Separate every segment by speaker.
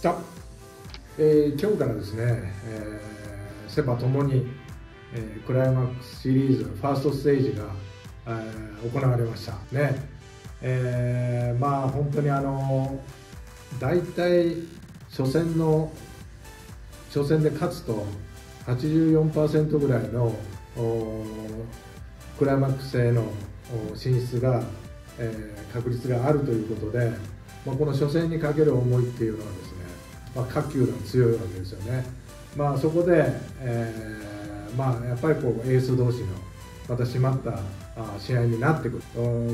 Speaker 1: さあ、えー、今日からですね、えー、セ・パともに、えー、クライマックスシリーズファーストステージが、えー、行われました。ね、えー、まあ本当にあの大体初戦の初戦で勝つと84%ぐらいのクライマックスへの進出が、えー、確率があるということで、まあ、この初戦にかける思いっていうのはですねまあ、各球団強いわけですよね。まあ、そこで、えー、まあ、やっぱりこうエース同士のまた締まった試合になってくる、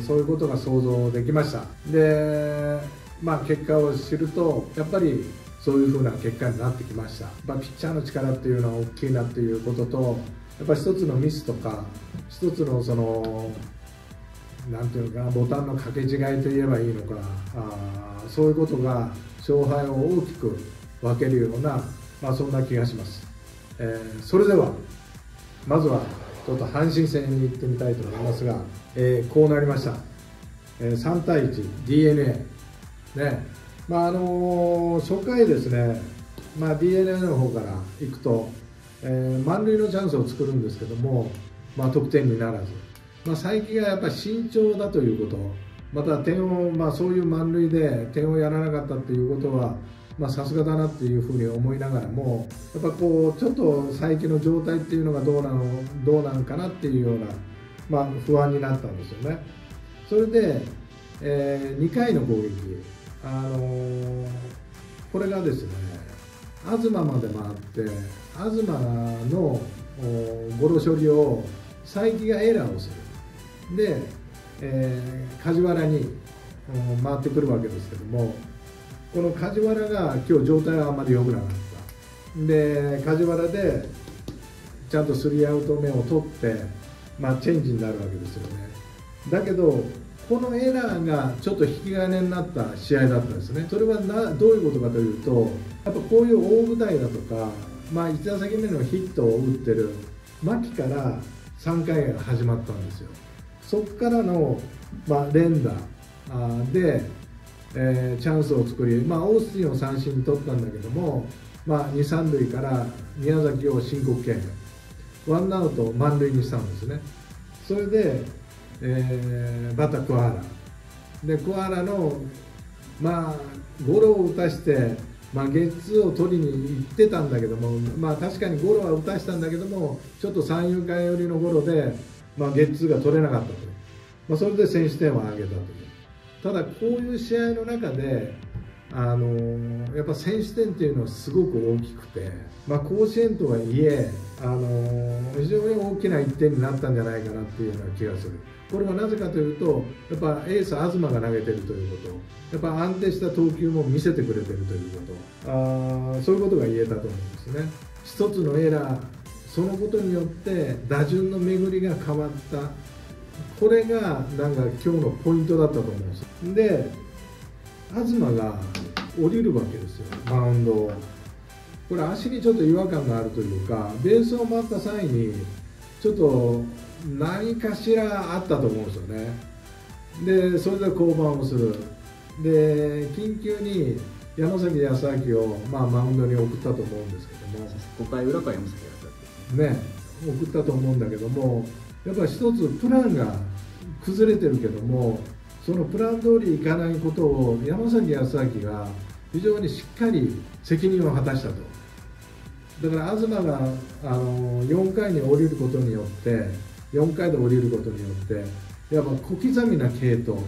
Speaker 1: そういうことが想像できました。で、まあ、結果を知ると、やっぱりそういうふうな結果になってきました。まあ、ピッチャーの力っていうのは大きいなっていうことと、やっぱり一つのミスとか、一つのその、なんていうかボタンの掛け違いといえばいいのかあそういうことが勝敗を大きく分けるような、まあ、そんな気がします、えー、それではまずはちょっと阪神戦に行ってみたいと思いますが、えー、こうなりました、えー、3対 1d n a ね。まああのー、初回ですね、まあ、d n a の方から行くと、えー、満塁のチャンスを作るんですけども、まあ、得点にならず、まあ、佐伯がやっぱり慎重だということまた点を、まあ、そういう満塁で点をやらなかったということはさすがだなっていうふうに思いながらもやっぱこうちょっと佐伯の状態っていうのがどうなのどうなのかなっていうような、まあ、不安になったんですよね。それで、えー、2回の攻撃、あのー、これがですね東まで回って東のゴロ処理を佐伯がエラーをするでえー、梶原に回ってくるわけですけどもこの梶原が今日状態はあんまり良くなかった。で梶原でちゃんとスリーアウト目を取って、まあ、チェンジになるわけですよね。だけどこのエラーがちょっと引き金になった試合だったんですね。それはなどういうことかというとやっぱこういう大舞台だとか、まあ、1打席目のヒットを打ってる牧から3回が始まったんですよ。そこからの、まあ、連打で、えー、チャンスを作り、まあ、オースティンを三振に取ったんだけども、まあ、二三塁から宮崎を申告敬遠ワンアウト満塁にしたんですね。それで、えー、バター桑原で桑原のまあゴロを打たしてまあ、ゲッツーを取りに行ってたんだけども、まあ、確かにゴロは打たしたんだけどもちょっと三遊間寄りのゴロでまあ、ゲッツーが取れなかったと、まあ、それで選手点を上げたとただこういう試合の中であのやっぱ選手点っていうのはすごく大きくて、まあ、甲子園とはいえあの非常に大きな1点になったんじゃないかなっていうような気がする。これはなぜかというと、やっぱエース東が投げてるということ、やっぱ安定した投球も見せてくれてるということ、あそういうことが言えたと思うんですね。一つのエラーそのことによって打順の巡りが変わった。これがなんか今日のポイントだったと思うんですで東が降りるわけですよ。マウンドを。これ足にちょっと違和感があるというかベースを回った際にちょっと何かしらあったと思うんですよね。でそれで降板をする。で緊急に山崎康明を、まあ、マウンドに送ったと思うんですけども。
Speaker 2: 5回裏か山崎
Speaker 1: ね送ったと思うんだけどもやっぱり一つプランが崩れてるけどもそのプラン通りいかないことを山崎康明が非常にしっかり責任を果たしたと。だから東があの4回に降りることによって4回で降りることによってやっぱ小刻みな系統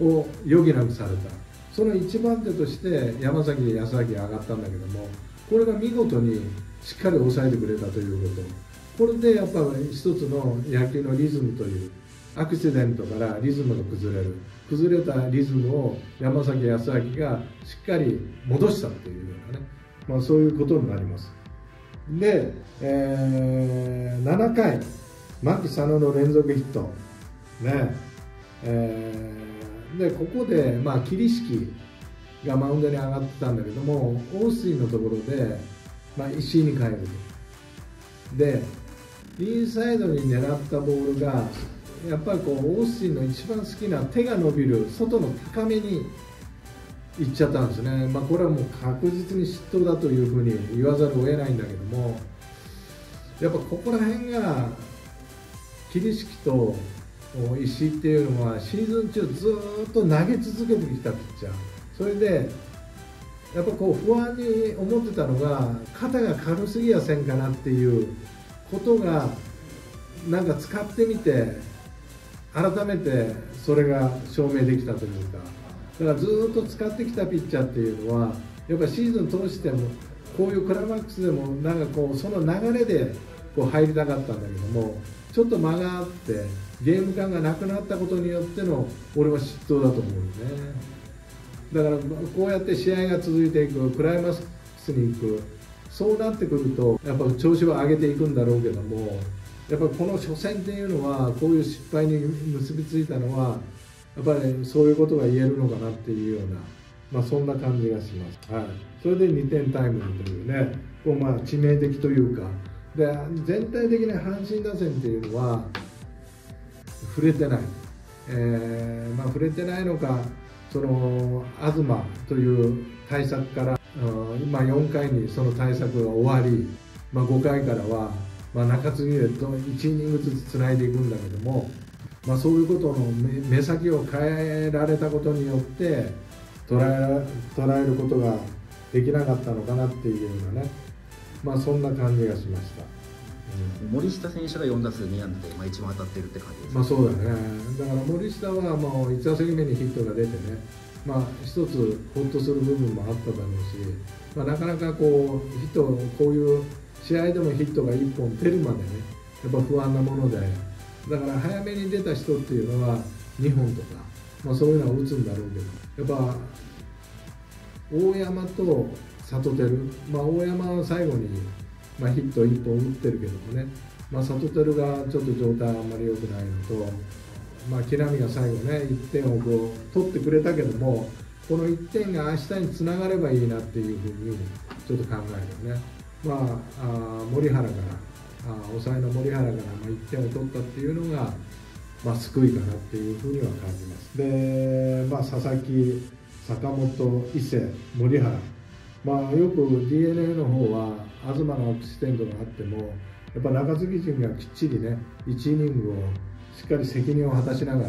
Speaker 1: を余儀なくされた。その一番手として山崎康明が上がったんだけどもこれが見事にしっかり抑えてくれたということ。これでやっぱ一つの野球のリズムというアクシデントからリズムが崩れる。崩れたリズムを山崎康明がしっかり戻したというようなね、まあ、そういうことになります。で、えー、7回牧佐野の連続ヒット。ね。えー、でここで、まあ、桐敷がマウンドに上がってたんだけども大水のところでまあ、石に変えると。でインサイドに狙ったボールがやっぱりこうオースティンの一番好きな手が伸びる外の高めにいっちゃったんですね、まあ、これはもう確実に嫉妬だというふうに言わざるを得ないんだけどもやっぱここら辺が桐敷と石井っていうのはシーズン中ずっと投げ続けてきたピッチャー。それでやっぱこう不安に思ってたのが肩が軽すぎやせんかなっていうことがなんか使ってみて改めてそれが証明できたというか。だからずっと使ってきたピッチャーっていうのはやっぱシーズン通してもこういうクライマックスでもなんかこうその流れでこう入りたかったんだけどもちょっと間があってゲーム感がなくなったことによっての俺は嫉妬だと思うよね。だからこうやって試合が続いていくクライマックスに行くそうなってくるとやっぱ調子を上げていくんだろうけどもやっぱこの初戦っていうのはこういう失敗に結びついたのはやっぱり、ね、そういうことが言えるのかなっていうような、まあ、そんな感じがします、はい、それで2点タイムというねこうまあ致命的というかで全体的に阪神打線っていうのは触れてない、えーまあ、触れてないのかその東という対策から今4回にその対策が終わり、まあ、5回からは、まあ、中継ぎで1イニングずつつないでいくんだけども、まあ、そういうことの目先を変えられたことによって捉え捉えることができなかったのかなっていうようなね、まあ、そんな感じがしました。
Speaker 2: 森下選手が4打数2安打で、まあ、一番当たってるって感じです、
Speaker 1: まあ、そうだね、だから森下はもう1打席目にヒットが出てね、まあ、一つほっとする部分もあっただろうし、まあ、なかなかこうヒットこういう試合でもヒットが1本出るまでねやっぱ不安なものでだから早めに出た人っていうのは2本とか、まあ、そういうのは打つんだろうけど。やっぱ大山と里輝、まあ、大山は最後に、まあ、ヒット1本打ってるけどもね、まあ、里輝がちょっと状態あんまり良くないのとまあ、木浪が最後ね1点をこう取ってくれたけどもこの1点が明日につながればいいなっていうふうにちょっと考えるね、まあ、あ森原からあ抑えの森原からまあ1点を取ったっていうのが、まあ、救いかなっていうふうには感じます。で、まあ、佐々木坂本伊勢森原。まあ、よく d n a の方は東のアクシデントがあってもやっぱ中継ぎ陣がきっちりね1イニングをしっかり責任を果たしながら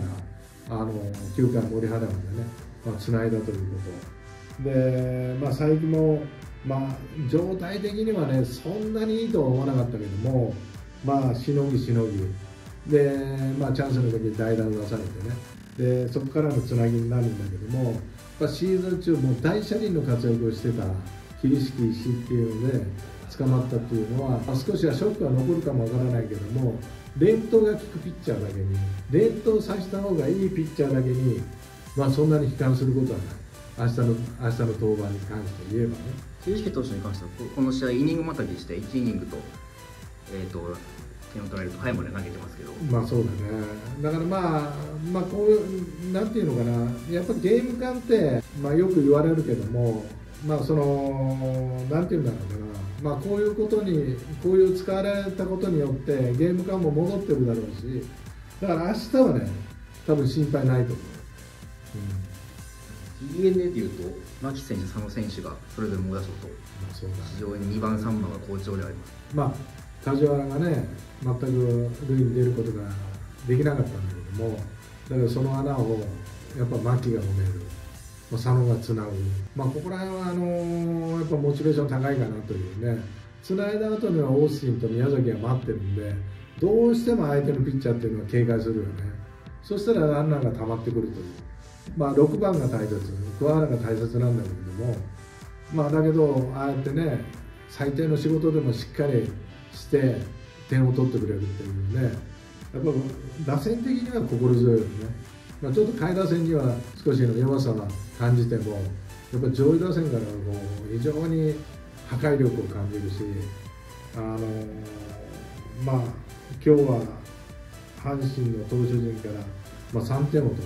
Speaker 1: あの9回森原までね、まあ、つないだということ。で、まあ、佐伯も、まあ、状態的にはねそんなにいいとは思わなかったけどもまあしのぎしのぎ。で、まあ、チャンスの時に代打を出されてね。でそこからのつなぎになるんだけども、まあ、シーズン中もう大車輪の活躍をしてた桐敷石っていうので捕まったっていうのは、まあ、少しはショックは残るかもわからないけども連投が効くピッチャーだけに連投させた方がいいピッチャーだけに、まあ、そんなに悲観することはない。明日の明日の登板に関して言えばね。
Speaker 2: 桐敷投手に関してはこの試合イニングまたぎして1イニングと,、えーと、点を取られると早投げてますけど。
Speaker 1: まあそうだね。だからまあまあこういうなんていうのかな。やっぱりゲーム感って、まあ、よく言われるけどもまあそのなんていうんだろうな。まあ、こういうことにこういう使われたことによってゲーム感も戻ってるだろうし。だから明日はね多分心配ないと思う、
Speaker 2: うん、d n a でいうと牧選手佐野選手がそれぞれ猛打賞と、まあそうだね、非常に2番3番が好調であります。
Speaker 1: まあ梶原がね全く塁に出ることができなかったんだけどもだからその穴をやっぱ牧が埋める佐野がつなぐ、まあ、ここら辺はあの、やっぱモチベーション高いかなというねつないだ後にはオースティンと宮崎が待ってるんでどうしても相手のピッチャーっていうのは警戒するよね。そしたらランナーが溜まってくるというまあ6番が大切桑原が大切なんだけれどもまあだけどああやってね最低の仕事でもしっかりして点を取ってくれるっていうねやっぱ打線的には心強いよね。まあ、ちょっと下位打線には少しの弱さは感じてもやっぱ上位打線からもう非常に破壊力を感じるし、あのまあ、今日は阪神の投手陣から、まあ、3点を取っ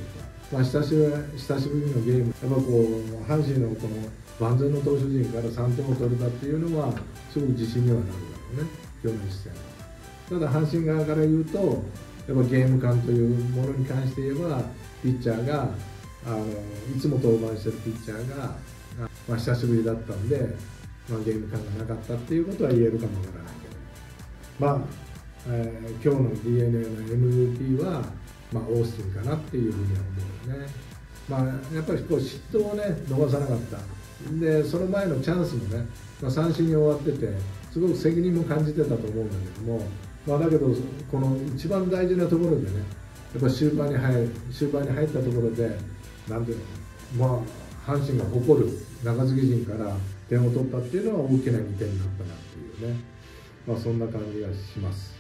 Speaker 1: た、まあ、久しぶり久しぶりのゲーム。やっぱこう阪神のこの万全の投手陣から3点を取れたっていうのはすごく自信にはなるだろうね。今日の一戦ただ阪神側から言うとやっぱゲーム感というものに関して言えばピッチャーがあのいつも登板してるピッチャーが、まあ、久しぶりだったんで、まあ、ゲーム感がなかったっていうことは言えるかもわからないけど、まあえー、今日の d n a の MVP は、まあ、オースティンかなっていうふうには思うよね。まあ、やっぱりこう嫉妬をね逃さなかった。でその前のチャンスもね、まあ、三振に終わっててすごく責任も感じてたと思うんだけども、まあ、だけどこの一番大事なところでねやっぱ終盤に入終盤に入ったところでなんていうのまあ阪神が誇る中継ぎ陣から点を取ったっていうのは大きな2点になったなっていうね、まあ、そんな感じがします。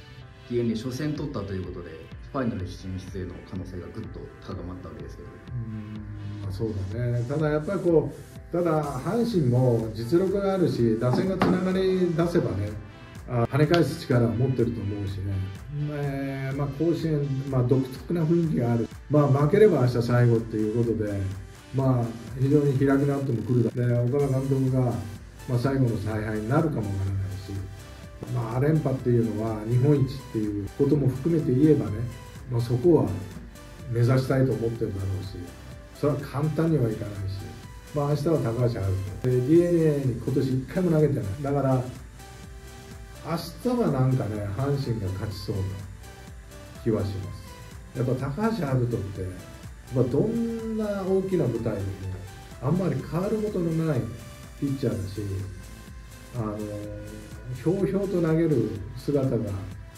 Speaker 2: DNA 初戦取ったということでファイナル進出への可能性がぐっと高まったわけですけど。
Speaker 1: うん、まあ、そうだね。ただやっぱりこうただ阪神も実力があるし打線がつながり出せばね跳ね返す力を持ってると思うしね、えー、まあ、甲子園、まあ、独特な雰囲気がある、まあ、負ければ明日最後っていうことで、まあ、非常に開き直ってもくるだで岡田監督が、まあ、最後の采配になるかもわからないし、まあ、連覇っていうのは日本一っていうことも含めて言えばね、まあ、そこは目指したいと思ってるだろうしそれは簡単にはいかないし、まあ、明日は高橋あると d n a に今年1回も投げてない。だから明日はなんかね阪神が勝ちそうな気はします。やっぱ高橋遥人ってまあ、どんな大きな舞台でもあんまり変わることのないピッチャーだしあのひょうひょうと投げる姿が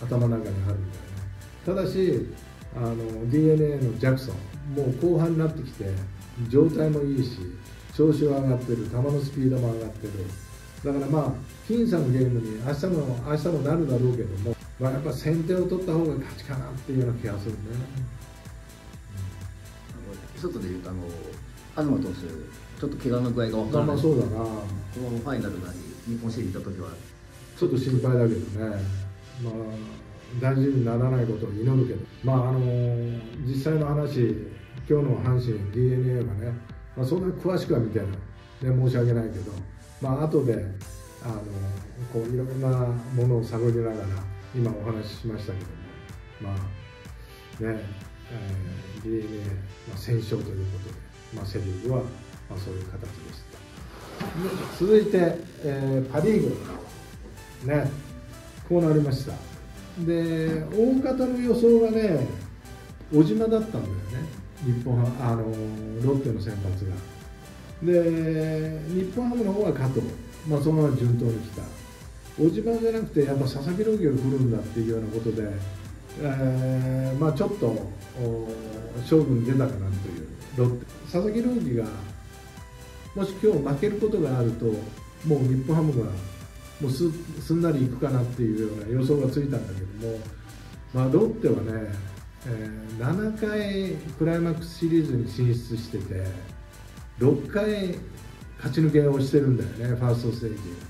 Speaker 1: 頭の中にあるんだよねただしあの d n a のジャクソンもう後半になってきて状態もいいし調子は上がってる球のスピードも上がってる。だからまあ僅差のゲームに明日も明日もなるだろうけども、まあ、やっぱ先手を取った方が勝ちかなっていうような気がするね。
Speaker 2: 一つで言うとあの東投手ちょっと怪我の具合が分からない。
Speaker 1: そうだな。この
Speaker 2: ファイナルなり日本シリーズ行った時は。
Speaker 1: ちょっと心配だけどね。まあ大事にならないことを祈るけど。まああの実際の話今日の阪神 d n a はね、まあ、そんな詳しくは見てない、ね、申し訳ないけど。まあ後であのこういろんなものを探りながら今お話ししましたけどもまあね、えー、d n a まあ、戦勝ということで、まあ、セ・リーグは、まあ、そういう形でした。続いて、えー、パ・リーグ。ねこうなりました。で大方の予想がね小島だったんだよね。日本あのロッテの先発が。で日本ハムの方は加藤。まあ、そのまま順当に来た。小島じゃなくてやっぱ佐々木朗希が来るんだっていうようなことで、えー、まあ、ちょっと勝負に出たかなというロッテ。佐々木朗希がもし今日負けることがあるともう日本ハムがもうすすんなりいくかなっていうような予想がついたんだけども、まあ、ロッテはね、えー、7回クライマックスシリーズに進出してて6回勝ち抜けをしてるんだよねファーストステージ。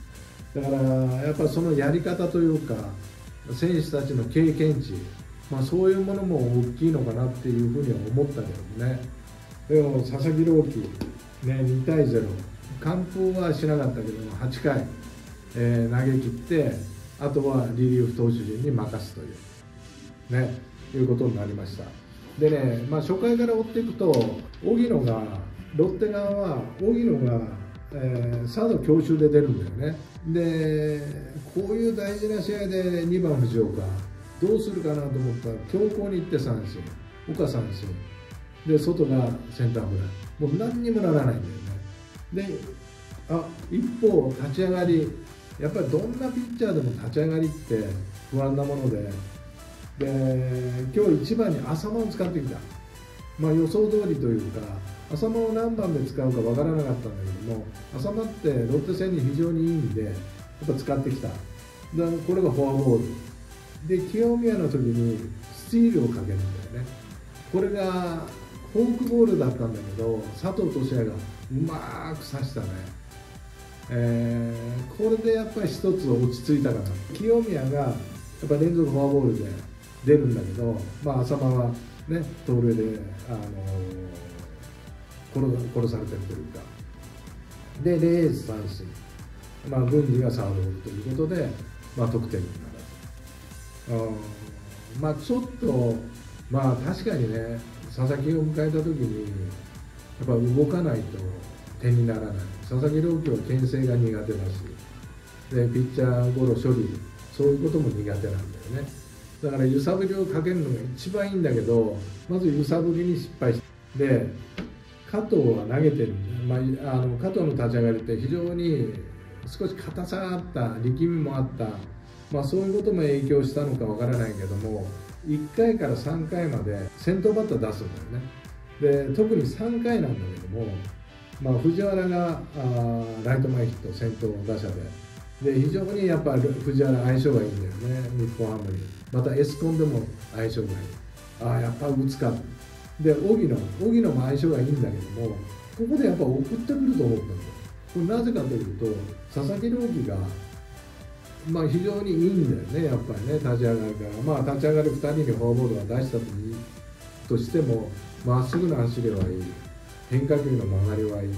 Speaker 1: だからやっぱそのやり方というか選手たちの経験値、まあ、そういうものも大きいのかなっていうふうには思ったけどね。でも佐々木朗希、ね、2対0完封はしなかったけども8回、えー、投げ切ってあとはリリーフ投手陣に任すという。ね。いうことになりました。でね、まあ、初回から追っていくと荻野がロッテ側は荻野が、えー、サード強襲で出るんだよね。でこういう大事な試合で2番藤岡どうするかなと思ったら強行に行って三振岡三振。で外がセンターフライもう何にもならないんだよね。であ一方立ち上がり。やっぱりどんなピッチャーでも立ち上がりって不安なものでで今日1番に浅間を使ってきた、まあ、予想通りというか浅間を何番で使うか分からなかったんだけども浅間ってロッテ戦に非常にいいんでやっぱ使ってきた。でこれがフォアボール。で清宮の時にスチールをかけるんだよね。これがフォークボールだったんだけど佐藤俊也がうまく刺したね、えー、これでやっぱり一つ落ち着いたかな。清宮がやっぱ連続フォアボールで出るんだけど、まあ、浅間はね盗塁で、あのー殺されてるというか。でレース三振、まあ、軍事がサードボールということで、まあ、得点になる。まあちょっとまあ確かにね佐々木を迎えた時にやっぱ動かないと点にならない。佐々木朗希は牽制が苦手だしでピッチャーゴロ処理そういうことも苦手なんだよね。だから揺さぶりをかけるのが一番いいんだけどまず揺さぶりに失敗してで加藤は投げてるんだよ、まあ、あの加藤の立ち上がりって非常に少し硬さがあった力みもあった、まあ、そういうことも影響したのかわからないけども1回から3回まで先頭バッター出すんだよね。で特に3回なんだけども、まあ、藤原があライト前ヒット先頭打者で。で非常にやっぱ藤原相性がいいんだよね日本ハムに。またエスコンでも相性がいい。ああやっぱ打つか。で荻野。荻野も相性がいいんだけどもここでやっぱ送ってくると思ったんだよ。これなぜかというと佐々木朗希がまあ非常にいいんだよね。やっぱりね立ち上がりから。まあ立ち上がり2人にフォアボールは出したとしてもまっすぐな走りはいい。変化球の曲がりはいい。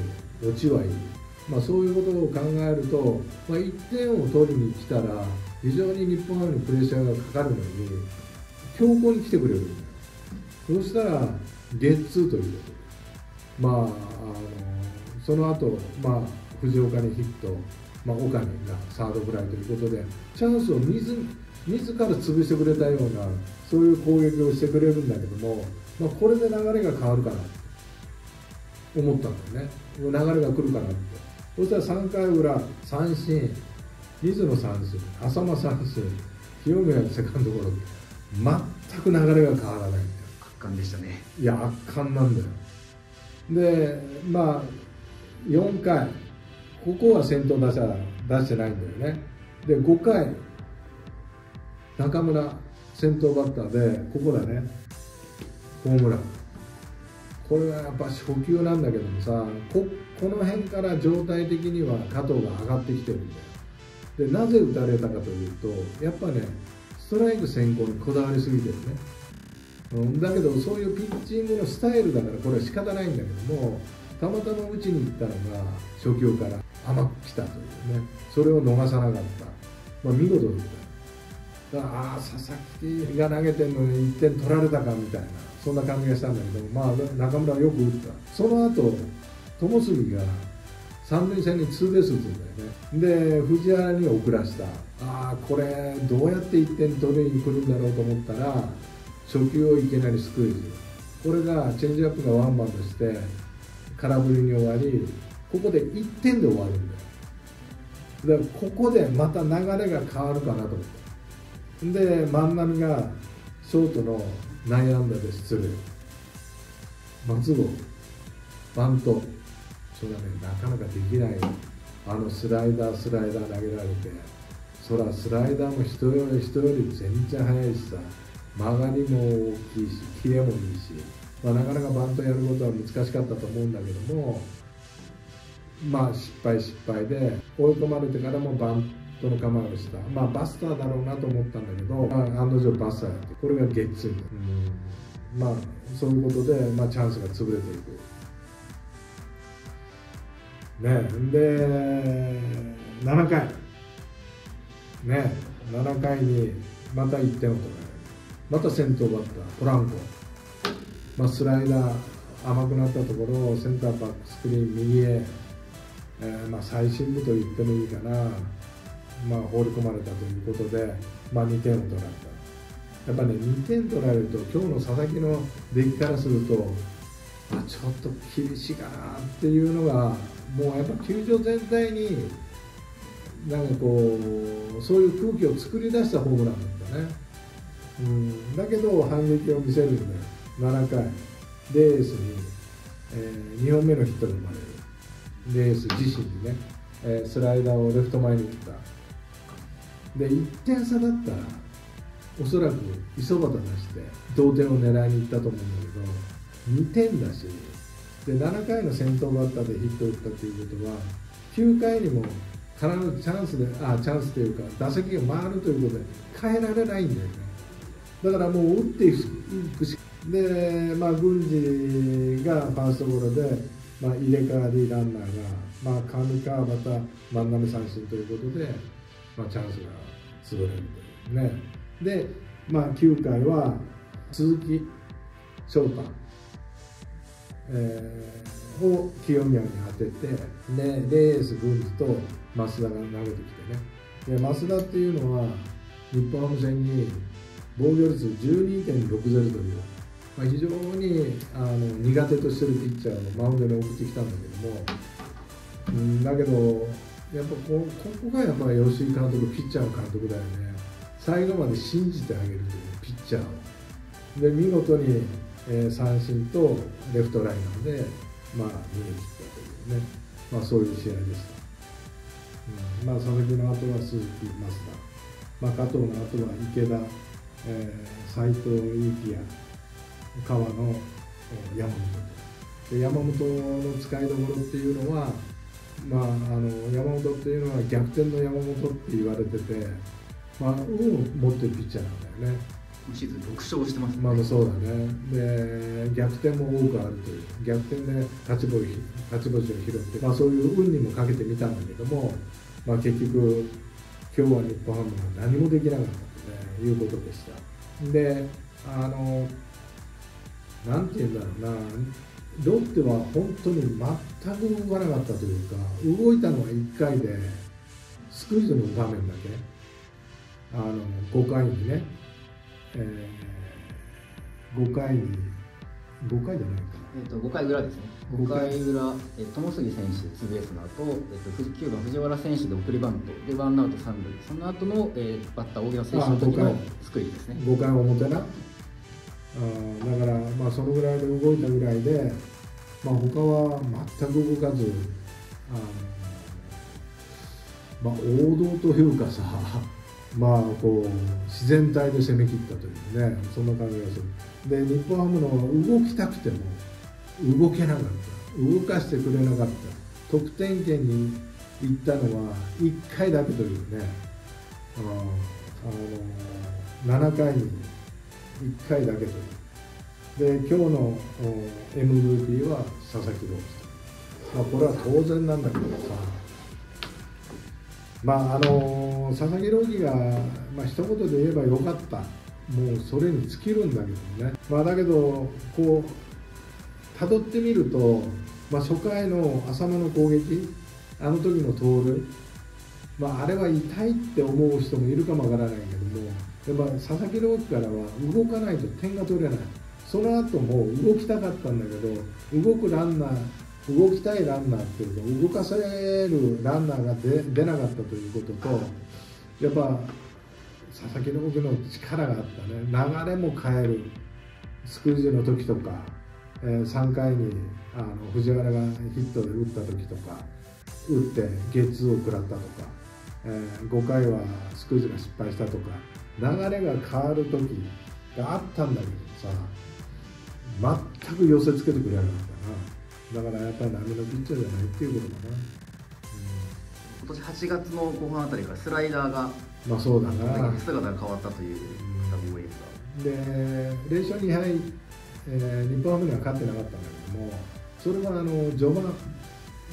Speaker 1: 落ちはいい。まあ、そういうことを考えると、まあ、1点を取りに来たら非常に日本ハムにプレッシャーがかかるのに強行に来てくれるんだよそうしたらゲッツーということでまああのその後、まあ藤岡にヒット、まあ、岡にがサードフライということでチャンスを自自ら潰してくれたようなそういう攻撃をしてくれるんだけども、まあ、これで流れが変わるかなと思ったんだよね流れが来るかなって。そしたら3回裏三振。水野三振浅間三振清宮セカンドゴロ全く流れが変わらない。
Speaker 2: 圧巻でしたね。
Speaker 1: いや圧巻なんだよ。でまあ4回ここは先頭打者出してないんだよね。で5回中村先頭バッターでここだね。ホームラン。これはやっぱ初球なんだけどもさここの辺から状態的には加藤が上がってきてるんだよでなぜ打たれたかというとやっぱねストライク先行にこだわりすぎてるね、うん、だけどそういうピッチングのスタイルだからこれは仕方ないんだけどもたまたま打ちに行ったのが初球から甘く来たというね。それを逃さなかった、まあ、見事だった。だからああ佐々木が投げてるのに1点取られたかみたいなそんな感じがしたんだけどまあ中村はよく打った。その後友杉が三塁線にツーベース打つんだよね。で藤原に送らした。ああこれどうやって1点取りに来るんだろうと思ったら初球をいきなりスクイズ。これがチェンジアップがワンバウンドして空振りに終わりここで1点で終わるんだよ。だからここでまた流れが変わるかなと思ってで万波がショートの内野安打で出塁。松郷バント。それはね。なかなかできない。あのスライダースライダー投げられてそらスライダーも人より人より全然速いしさ。曲がりも大きいしキレもいいし。まあ、なかなかバントやることは難しかったと思うんだけどもまあ失敗失敗で追い込まれてからもバントの構えをした。まあバスターだろうなと思ったんだけど、まあ、案の定バスターやってこれがゲッツーうん。まあそういうことで、まあ、チャンスが潰れていくねで7回。ね7回にまた1点を取られる。また先頭バッターポランコ。まあ、スライダー甘くなったところをセンターバックスクリーン右へ、えー、まあ、最新部と言ってもいいかな、まあ、放り込まれたということで、まあ、2点を取られた。やっぱね2点取られると今日の佐々木の出来からするとあちょっと厳しいかなっていうのがもうやっぱ球場全体になんかこうそういう空気を作り出したホームランなんだね、うん、だけど反撃を見せるんだよ。7回。レースに、えー、2本目のヒットが生まれる。レース自身にね、えー、スライダーをレフト前に打った。で1点差だったらおそらく磯端出して同点を狙いに行ったと思うんだけど2点だしで7回の先頭バッターでヒットを打ったということは9回にも必ずチャンスであチャンスというか打席が回るということで変えられないんだよね。だからもう打っていくしで、まあ、軍事がファーストゴロで、まあ、入れ替わりランナーが、まあ、上川また万波三振ということで、まあ、チャンスが潰れるというね。で、まあ、9回は鈴木翔太、えーを清宮に当ててでレース郡司と増田が投げてきてね。で増田っていうのは日本ハム戦に防御率12.60という、まあ、非常にあの苦手としてるピッチャーをマウンドに送ってきたんだけども、うん、だけどやっぱこここがやっぱ吉井監督ピッチャーの監督だよね。最後まで信じてあげるというピッチャーを。で見事に、え、三振とレフトライナーで、まあ、逃げ切ったというね、まあ、そういう試合でした、うん、まあ佐々木の後は鈴木増田、まあ、加藤の後は池田えー、斉藤幸也川野山本。で山本の使いどころっていうのは、まあ、あの山本っていうのは逆転の山本って言われてて、まあ、運を持ってるピッチャーなんだよね。
Speaker 2: 今シーズン6勝してますね。
Speaker 1: まあ、そうだね。で、逆転も多くあるという、逆転で勝ち星勝ち星を拾って、まあ、そういう運にもかけてみたんだけども、まあ、結局、今日は日本ハムは何もできなかったと。いうことでした。で、あの、なんて言うんだろうな、ロッテは本当に全く動かなかったというか、動いたのは1回で、スクイズの場面だけ、あの5回にね、えー、5回に、5回じゃないか
Speaker 2: えーと、5回裏ですね、5回裏、えー、友杉選手、ツーベースの後、えーと、9番、藤原選手で送りバント、で、ワンアウト三塁、その後の、えー、バッター、大岩選手の時のスクイズですね。
Speaker 1: 5回表な。あだから、まあ、そのぐらいで動いたぐらいで、まあ、他は全く動かず、あまあ、王道というかさ、まあ、こう自然体で攻め切ったというね、そんな感じがする。で、日本ハムの動きたくても、動けなかった。動かしてくれなかった。得点圏に行ったのは1回だけというねあの7回に1回だけという。で今日の MVP は佐々木朗希、まあ、これは当然なんだけどさ。まああの佐々木朗希が、まあ一言で言えばよかった。もうそれに尽きるんだけどね、まあ、だけどこうたどってみると、まあ、初回の浅間の攻撃あの時の盗塁、まあ、あれは痛いって思う人もいるかもわからないけどもやっぱ佐々木朗希からは動かないと点が取れない。その後も動きたかったんだけど動くランナー動きたいランナーっていうか動かせるランナーが出なかったということとやっぱ佐々木朗希の力があったね。流れも変える。スクイズの時とかえー、3回にあの藤原がヒットで打った時とか打ってゲッツーを食らったとか、えー、5回はスクイズが失敗したとか流れが変わる時があったんだけどさ全く寄せつけてくれなかったな。だからやっぱり波のピッチャーじゃないっていうことかな、
Speaker 2: うん、今年8月の後半あたりからスライダーが
Speaker 1: まあそうだな。
Speaker 2: 姿が変わったという WA
Speaker 1: で0勝2敗えー、日本ハムには勝ってなかったんだけどもそれはあの序盤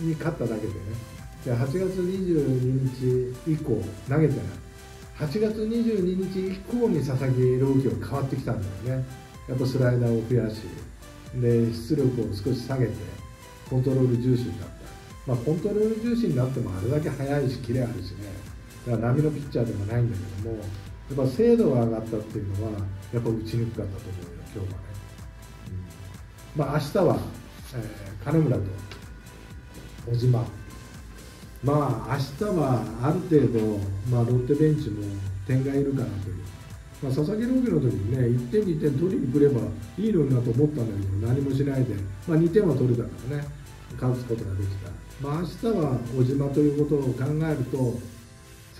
Speaker 1: に勝っただけでね。で8月22日以降投げてな。い8月22日以降に佐々木朗希は変わってきたんだよね。やっぱスライダーを増やしで出力を少し下げてコントロール重視になった、まあ、コントロール重視になってもあれだけ速いしキレあるしね。だから波のピッチャーではないんだけどもやっぱ精度が上がったっていうのはやっぱ打ちにくかったと思うよ今日はね。うん。まあ、明日は、えー、金村と小島。まあ明日はある程度、まあ、ロッテベンチも点がいるかなという、まあ、佐々木朗希の時にね1点2点取りに来ればいいのになと思ったんだけど何もしないで、まあ、2点は取れたからね勝つことができた、まあ、明日は小島ということを考えると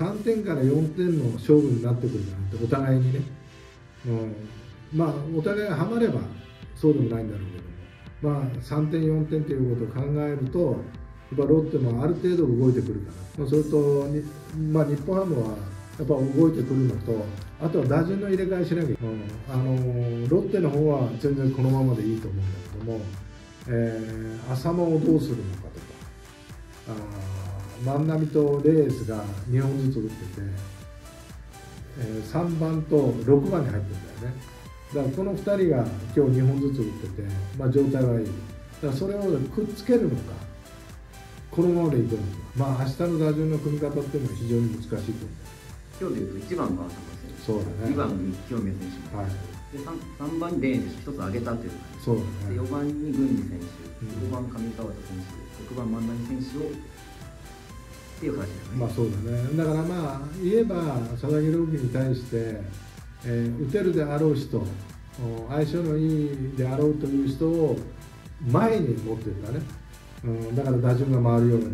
Speaker 1: 3点から4点の勝負になってくるなってお互いにね、うん、まあお互いがハマればそうでもないんだろうけども。まあ、3点、4点ということを考えると、やっぱロッテもある程度動いてくるかな、まあ、それとまあ、日本ハムはやっぱ動いてくるのと、あとは打順の入れ替えしなきゃ、うん、あのロッテの方は全然このままでいいと思うんだけども、えー、浅間をどうするのかとか、あ万波とレースが2本ずつ打ってて、えー、3番と6番に入ってるんだよね。だからこの2人が今日2本ずつ打ってて、まあ、状態はいい。だからそれをくっつけるのかこのままでいくのかまあ明日の打順の組み方っていうのは非常に難しいと思う
Speaker 2: 今日でいうと1番が浅野選手
Speaker 1: そうだね。
Speaker 2: 2番に清宮選手、
Speaker 1: はい。
Speaker 2: で 3, 3番にデーン選手1つ上げたっていう。感じ
Speaker 1: そうだ
Speaker 2: で
Speaker 1: ね
Speaker 2: 4番に郡司選
Speaker 1: うん。
Speaker 2: 手5番上川田選手。6番万波選手をっていう形ですね、
Speaker 1: まあそうだね。だからまあ言えば佐々木朗希に対して、えー打てるであろう人お相性のいいであろうという人を前に持っていったね、うん、だから打順が回るように、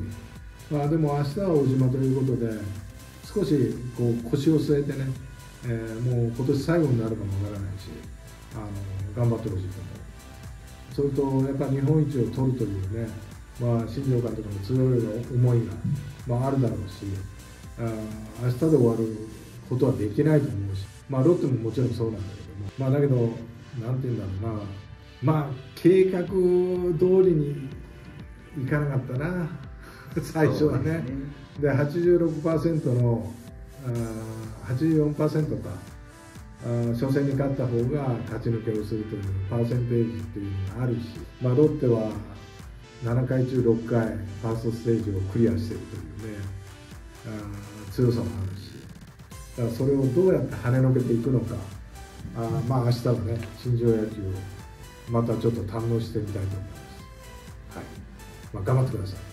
Speaker 1: まあ、でも明日は大島ということで少しこう腰を据えてね、えーもう今年最後になるかもわからないしあの頑張ってほしいと思う。それとやっぱ日本一を取るというね、まあ、新庄監督の強い思いが、まあ、あるだろうしあー明日で終わることはできないと思うし、まあ、ロッテももちろんそうなんだけども、まあ、だけどなんて言うんだろうな。まあ計画通りにいかなかったな。最初はね。で86%の84%か初戦に勝った方が勝ち抜けをするというパーセンテージっていうのがあるし、まあ、ロッテは7回中6回ファーストステージをクリアしているというねあ強さもあるしだからそれをどうやって跳ねのけていくのかあまあ明日はね新庄野球をまたちょっと堪能してみたいと思います。はいまあ、頑張ってください。